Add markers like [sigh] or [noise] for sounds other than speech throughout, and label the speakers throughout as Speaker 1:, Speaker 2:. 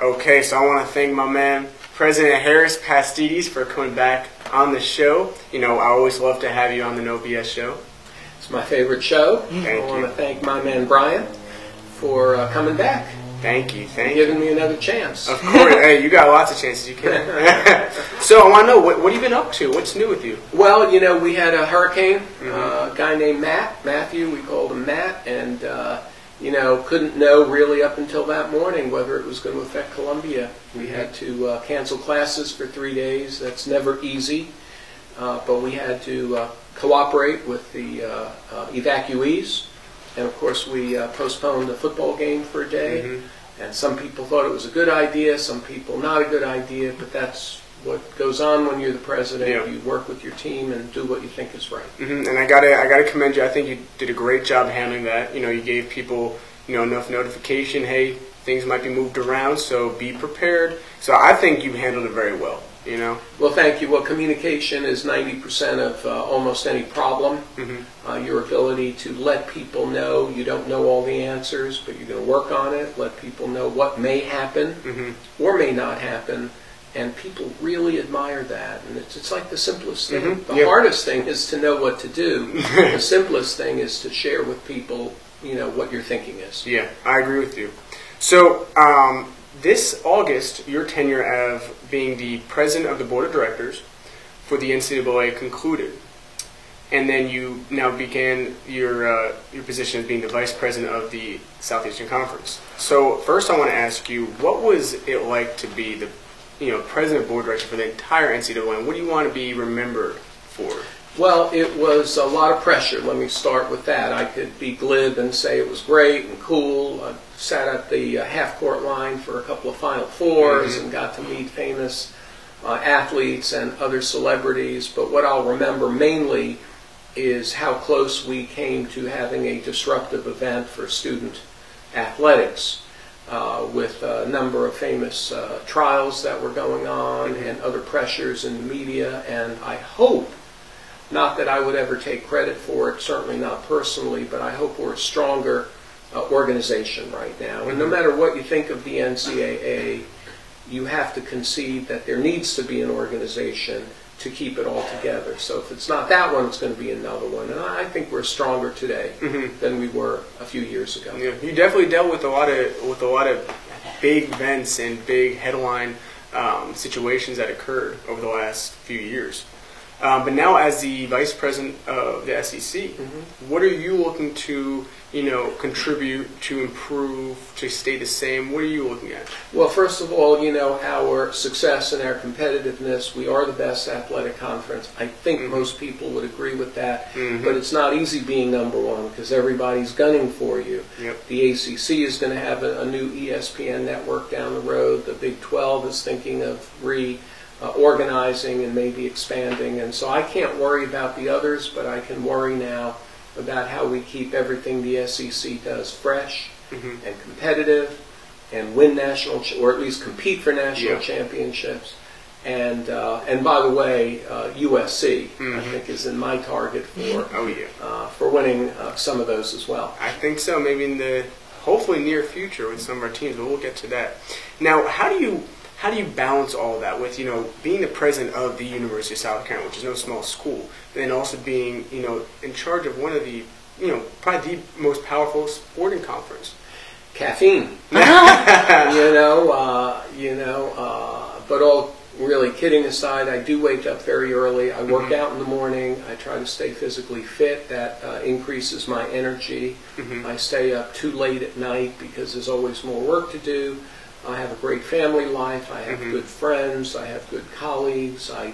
Speaker 1: Okay, so I want to thank my man, President Harris Pastides, for coming back on the show. You know, I always love to have you on the No BS show.
Speaker 2: It's my favorite show.
Speaker 1: Thank
Speaker 2: I want to thank my man Bryan for uh, coming back
Speaker 1: Thank you, thank you.
Speaker 2: giving me another chance.
Speaker 1: Of course, [laughs] hey, you got lots of chances. You can. [laughs] so I want to know what, what have you been up to? What's new with you?
Speaker 2: Well, you know, we had a hurricane,
Speaker 1: Mm-hmm.
Speaker 2: uh, a guy named Matt, Matthew, we called him Matt, and, uh, you know, couldn't know really up until that morning whether it was going to affect Columbia. We
Speaker 1: Mm-hmm.
Speaker 2: had to uh, cancel classes for three days. That's never easy, uh, but we had to uh, cooperate with the uh, uh, evacuees. And of course, we uh, postponed the football game for a day.
Speaker 1: Mhm.
Speaker 2: And some people thought it was a good idea, some people not a good idea, but that's what goes on when you're the president.
Speaker 1: Yeah.
Speaker 2: You work with your team and do what you think is right.
Speaker 1: hmm And I gotta, I gotta commend you. I think you did a great job handling that. You know, you gave people, you know, enough notification. Hey, things might be moved around, so be prepared. So I think you handled it very well. You know.
Speaker 2: Well, thank you. Well, communication is 90% of uh, almost any problem.
Speaker 1: Mhm.
Speaker 2: Uh, your ability to let people know you don't know all the answers, but you're going to work on it, let people know what may happen
Speaker 1: hmm
Speaker 2: or may not happen. And people really admire that. And it's, it's like the simplest thing.
Speaker 1: Mhm,
Speaker 2: The
Speaker 1: yeah.
Speaker 2: hardest thing is to know what to do. [laughs] the simplest thing is to share with people, you know, what your thinking is.
Speaker 1: Yeah, I agree with you. So um, this August, your tenure of being the president of the board of directors for the NCAA concluded, and then you now began your uh, your position as being the vice president of the Southeastern Conference. So first, I want to ask you, what was it like to be the you know president of board director for the entire NCAA? What do you want to be remembered for?
Speaker 2: Well, it was a lot of pressure. Let me start with that. I could be glib and say it was great and cool. I sat at the uh, half court line for a couple of Final 4s
Speaker 1: Mhm.
Speaker 2: and got to meet famous uh, athletes and other celebrities. But what I'll remember mainly is how close we came to having a disruptive event for student athletics. Uh, with a number of famous uh, trials that were going on and other pressures in the media, and I hope not that I would ever take credit for it, certainly not personally, but I hope we're a stronger uh, organization right now. And no
Speaker 1: Mhm.
Speaker 2: matter what you think of the NCAA, you have to concede that there needs to be an organization to keep it all together. So if it's not that one, it's going to be another one. And I think we're stronger today
Speaker 1: Mhm.
Speaker 2: than we were a few years ago.
Speaker 1: Yeah, you definitely dealt with a lot of with a lot of big events and big headline um, situations that occurred over the last few years. Um, but now, as the vice president of the SEC, what are you looking to, you know, contribute to improve to stay the same? What are you looking at?
Speaker 2: Well, first of all, you know, our success and our competitiveness, we are the best athletic conference. I think
Speaker 1: Mhm.
Speaker 2: most people would agree with that.
Speaker 1: Mhm.
Speaker 2: But it's not easy being number one because everybody's gunning for you.
Speaker 1: Yep.
Speaker 2: The ACC is going to have a, a new ESPN network down the road. The Big 12 is thinking of re uh, organizing and maybe expanding. And so I can't worry about the others, but I can worry now about how we keep everything the SEC does fresh
Speaker 1: Mhm.
Speaker 2: and competitive and win national, ch- or at least compete for national
Speaker 1: Yeah.
Speaker 2: championships. And uh, and by the way, uh, USC I
Speaker 1: Mhm.
Speaker 2: think is in my target for
Speaker 1: Oh yeah,
Speaker 2: uh, for winning uh, some of those as well.
Speaker 1: I think so. Maybe in the hopefully near future with some of our teams, but we'll get to that. Now, how do you how do you balance all that with you know being the president of the University of South Carolina, which is no small school, and then also being you know in charge of one of the you know probably the most powerful sporting conference.
Speaker 2: Caffeine, [laughs] [laughs] you know, uh, you know. Uh, but all really kidding aside, I do wake up very early. I work
Speaker 1: Mhm.
Speaker 2: out in the morning. I try to stay physically fit. That uh, increases my energy.
Speaker 1: Mhm.
Speaker 2: I stay up too late at night because there's always more work to do. I have a great family life. I have
Speaker 1: Mhm.
Speaker 2: good friends. I have good colleagues. I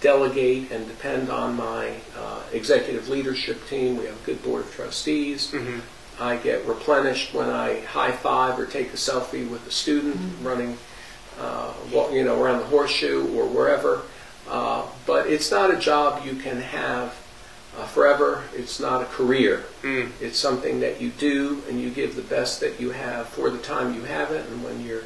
Speaker 2: delegate and depend on my uh, executive leadership team. We have a good board of trustees.
Speaker 1: Mhm.
Speaker 2: I get replenished when I high five or take a selfie with a student running, uh, well, you know, around the horseshoe or wherever. Uh, but it's not a job you can have uh, forever. It's not a career.
Speaker 1: Mm.
Speaker 2: It's something that you do and you give the best that you have for the time you have it. And when you're,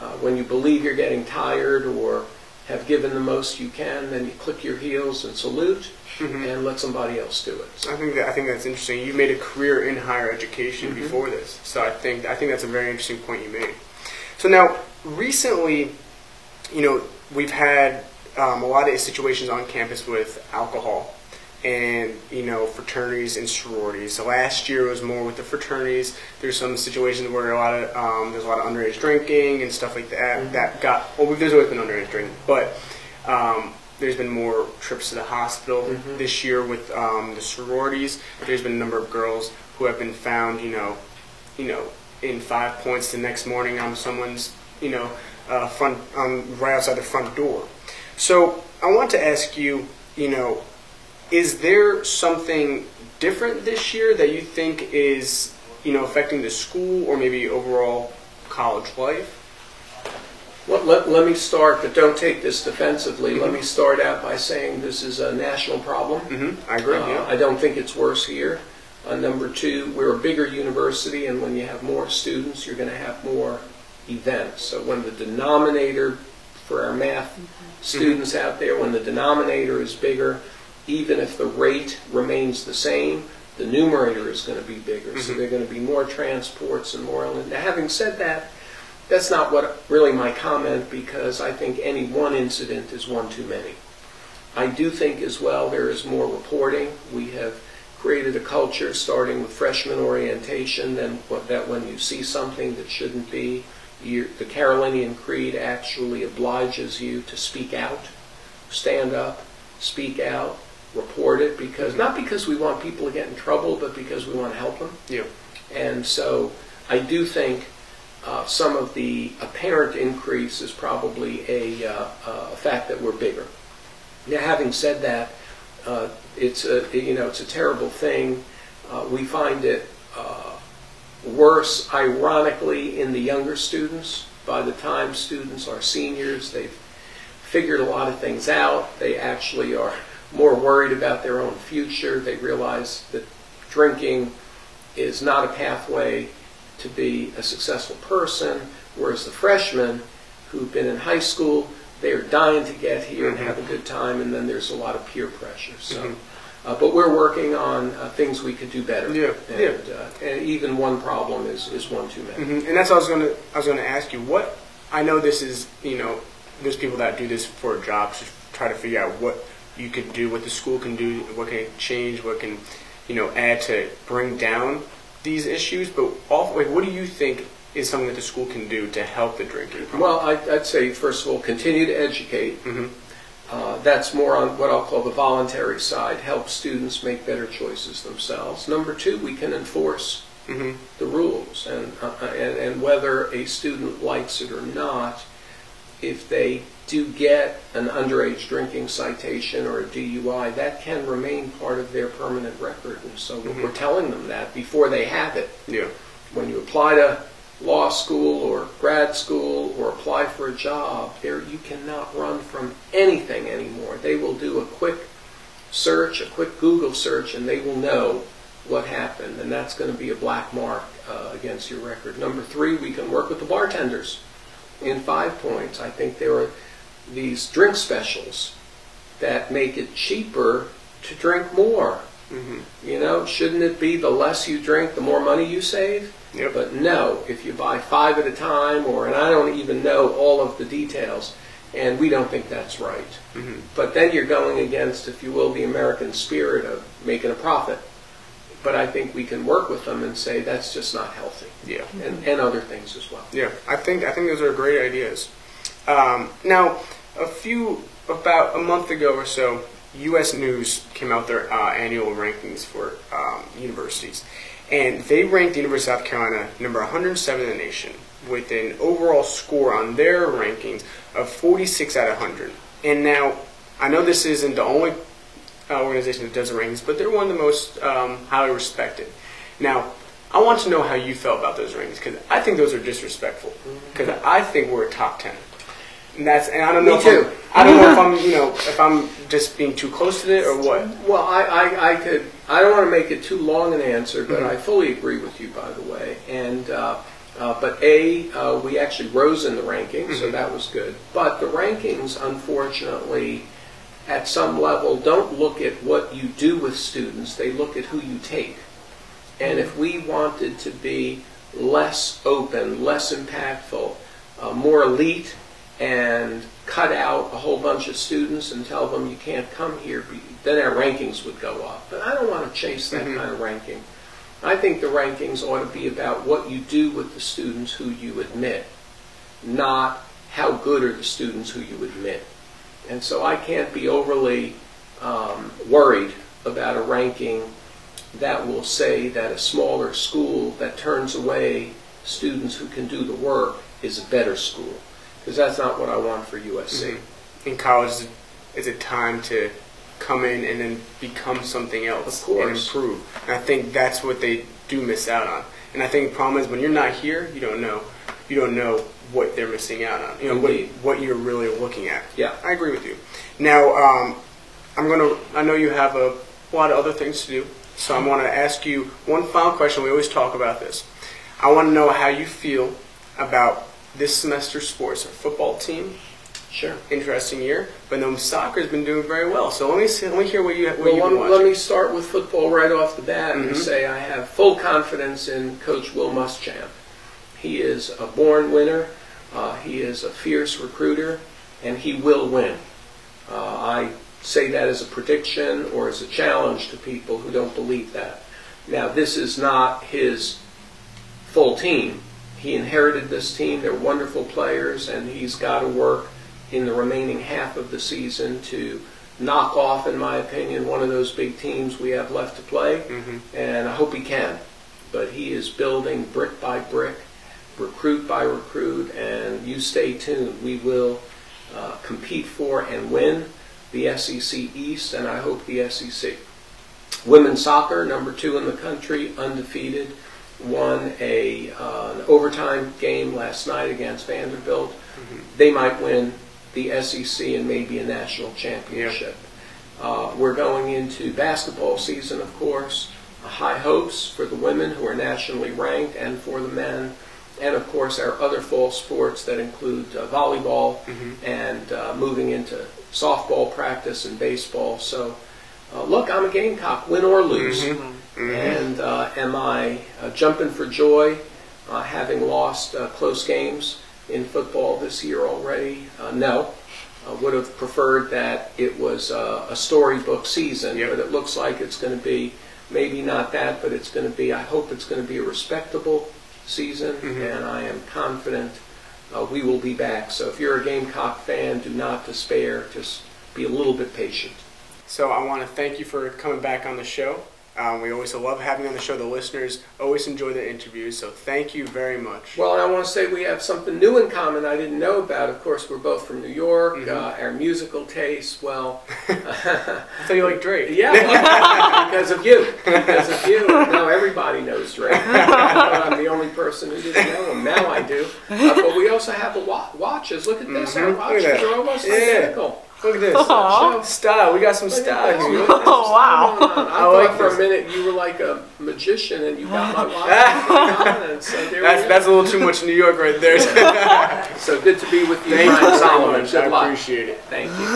Speaker 2: uh, when you believe you're getting tired or have given the most you can, then you click your heels and salute
Speaker 1: Mhm.
Speaker 2: and let somebody else do it.
Speaker 1: I think that I think that's interesting. You made a career in higher education
Speaker 2: Mhm.
Speaker 1: before this, so I think I think that's a very interesting point you made. So now, recently, you know, we've had um, a lot of situations on campus with alcohol and you know fraternities and sororities. So last year was more with the fraternities. There's some situations where a lot of um, there's a lot of underage drinking and stuff like that.
Speaker 2: Mhm.
Speaker 1: That got well, there's always been underage drinking, but um, there's been more trips to the hospital
Speaker 2: Mhm.
Speaker 1: this year with um, the sororities. There's been a number of girls who have been found, you know, you know, in five points the next morning on someone's, you know, uh, front um, right outside the front door. So I want to ask you, you know, is there something different this year that you think is, you know, affecting the school or maybe overall college life?
Speaker 2: Well, let, let me start, but don't take this defensively. Let
Speaker 1: Mhm.
Speaker 2: me start out by saying this is a national problem.
Speaker 1: Mm-hmm. I agree.
Speaker 2: Uh,
Speaker 1: yeah.
Speaker 2: I don't think it's worse here. Uh, number two, we're a bigger university, and when you have more students, you're going to have more events. So when the denominator for our math students out there, when the denominator is bigger, even if the rate remains the same, the numerator is going to be bigger. So
Speaker 1: Mhm.
Speaker 2: there are going to be more transports and more. Now, having said that, that's not what really my comment because I think any one incident is one too many. I do think as well there is more reporting. We have created a culture starting with freshman orientation then that when you see something that shouldn't be, the Carolinian Creed actually obliges you to speak out, stand up, speak out, report it because not because we want people to get in trouble, but because we want to help them.
Speaker 1: Yeah.
Speaker 2: And so I do think uh, some of the apparent increase is probably a, uh, a fact that we're bigger. Now, having said that, uh, it's a you know it's a terrible thing. Uh, we find it uh, worse, ironically, in the younger students. By the time students are seniors, they've figured a lot of things out. They actually are more worried about their own future. They realize that drinking is not a pathway to be a successful person, whereas the freshmen who've been in high school, they're dying to get here and have a good time, and then there's a lot of peer pressure. So,
Speaker 1: Mhm.
Speaker 2: uh, but we're working on uh, things we could do better.
Speaker 1: Yeah,
Speaker 2: and,
Speaker 1: yeah.
Speaker 2: Uh, and even one problem is, is one too many.
Speaker 1: hmm And that's what I was gonna I was gonna ask you. What I know this is you know there's people that do this for a job to try to figure out what you could do, what the school can do, what can change, what can you know add to bring down these issues. But all, like, what do you think is something that the school can do to help the drinking? problem?
Speaker 2: Well, I, I'd say first of all, continue to educate.
Speaker 1: Mhm.
Speaker 2: Uh, that's more on what I'll call the voluntary side, help students make better choices themselves. Number two, we can enforce
Speaker 1: Mhm.
Speaker 2: the rules, and, uh, and, and whether a student likes it or not, if they do get an underage drinking citation or a DUI, that can remain part of their permanent record. And so
Speaker 1: Mhm.
Speaker 2: we're telling them that before they have it.
Speaker 1: Yeah.
Speaker 2: When you apply to law school or grad school or apply for a job, there you cannot run from anything anymore. They will do a quick search, a quick Google search, and they will know what happened, and that's going to be a black mark uh, against your record. Number three, we can work with the bartenders in Five Points. I think there are these drink specials that make it cheaper to drink more.
Speaker 1: Mhm.
Speaker 2: You know, shouldn't it be the less you drink, the more money you save?
Speaker 1: Yep.
Speaker 2: But no, if you buy five at a time, or, and I don't even know all of the details, and we don't think that's right.
Speaker 1: Mhm.
Speaker 2: But then you're going against, if you will, the American spirit of making a profit. But I think we can work with them and say that's just not healthy,
Speaker 1: Yeah.
Speaker 2: and, and other things as well.
Speaker 1: Yeah, I think I think those are great ideas. Um, now, a few about a month ago or so, U.S. News came out their uh, annual rankings for um, universities, and they ranked the University of South Carolina number 107 in the nation with an overall score on their rankings of 46 out of 100. And now, I know this isn't the only uh, organization that does the rankings, but they're one of the most um, highly respected. Now, I want to know how you felt about those rankings because I think those are disrespectful. Because I think we're a top ten, and that's and I don't know.
Speaker 2: Me
Speaker 1: if I'm-
Speaker 2: too.
Speaker 1: I don't know if I'm [laughs] you know if I'm just being too close to it or what.
Speaker 2: Well, I, I, I could, I don't want to make it too long an answer, but
Speaker 1: Mhm.
Speaker 2: I fully agree with you, by the way. And, uh, uh, but A, uh, we actually rose in the rankings, so
Speaker 1: Mhm.
Speaker 2: that was good. But the rankings, unfortunately, at some level, don't look at what you do with students, they look at who you take. And if we wanted to be less open, less impactful, uh, more elite and cut out a whole bunch of students and tell them you can't come here, then our rankings would go up. But I don't want to chase that
Speaker 1: Mhm.
Speaker 2: kind of ranking. I think the rankings ought to be about what you do with the students who you admit, not how good are the students who you admit. And so I can't be overly um, worried about a ranking that will say that a smaller school that turns away students who can do the work is a better school. Because that's not what I want for USC.
Speaker 1: in college is a, time to come in and then become something else
Speaker 2: Of course.
Speaker 1: and improve. And I think that's what they do miss out on. And I think the problem is when you're not here, you don't know. You don't know what they're missing out on. You know what,
Speaker 2: Indeed.
Speaker 1: what you're really looking at.
Speaker 2: Yeah.
Speaker 1: I agree with you. Now, um, I'm gonna. I know you have a lot of other things to do, so I want to ask you one final question. We always talk about this. I want to know how you feel about this semester's sports. Our football team,
Speaker 2: Sure.
Speaker 1: interesting year, but then soccer's been doing very well. So let me see, let me hear what you what
Speaker 2: Well,
Speaker 1: you've
Speaker 2: let,
Speaker 1: been
Speaker 2: let
Speaker 1: watching.
Speaker 2: me start with football right off the bat and
Speaker 1: Mhm.
Speaker 2: say I have full confidence in Coach Will Muschamp. He is a born winner. Uh, he is a fierce recruiter, and he will win. Uh, I say that as a prediction or as a challenge to people who don't believe that. Now, this is not his full team. He inherited this team. They're wonderful players, and he's got to work in the remaining half of the season to knock off, in my opinion, one of those big teams we have left to play.
Speaker 1: Mhm.
Speaker 2: And I hope he can. But he is building brick by brick, recruit by recruit, and you stay tuned. We will uh, compete for and win the SEC East, and I hope the SEC. Women's soccer, number two in the country, undefeated, won a uh, an overtime game last night against Vanderbilt. They might win the SEC and maybe a national championship. Uh, we're going into basketball season, of course. High hopes for the women who are nationally ranked and for the men. And of course, our other fall sports that include uh, volleyball and uh, moving into softball practice and baseball. So, uh, look, I'm a Gamecock, win or lose. And uh, am I uh, jumping for joy uh, having lost uh, close games in football this year already? Uh, no. I would have preferred that it was uh, a storybook season,
Speaker 1: Yep.
Speaker 2: but it looks like it's going to be maybe not that, but it's going to be, I hope it's going to be a respectable season, and I am confident uh, we will be back. So if you're a Gamecock fan, do not despair. Just be a little bit patient.
Speaker 1: So I want to thank you for coming back on the show. Um, we always love having on the show. The listeners always enjoy the interviews, so thank you very much.
Speaker 2: Well, and I want to say we have something new in common I didn't know about. Of course, we're both from New York.
Speaker 1: Mhm.
Speaker 2: Uh, our musical tastes, well, [laughs]
Speaker 1: so you like Drake.
Speaker 2: yeah, well, [laughs] because of you. Because of you. Now everybody knows Drake. [laughs] I'm the only person who didn't know him. Now I do. Uh, but we also have a wa- watches. Look at this.
Speaker 1: Mhm.
Speaker 2: Our watches are almost
Speaker 1: Yeah.
Speaker 2: identical.
Speaker 1: Look at this. [laughs]
Speaker 3: Aw.
Speaker 1: Style. We got some
Speaker 2: Look
Speaker 1: style. here. [laughs]
Speaker 3: Oh, wow.
Speaker 2: I,
Speaker 1: I
Speaker 2: thought
Speaker 1: like
Speaker 2: for a minute you were like a magician and you got my [laughs] watch. so
Speaker 1: That's that's a little too much New York right there.
Speaker 2: So good to be with you,
Speaker 1: Thank you Bryan
Speaker 2: Solomon.
Speaker 1: I appreciate it.
Speaker 2: Thank you.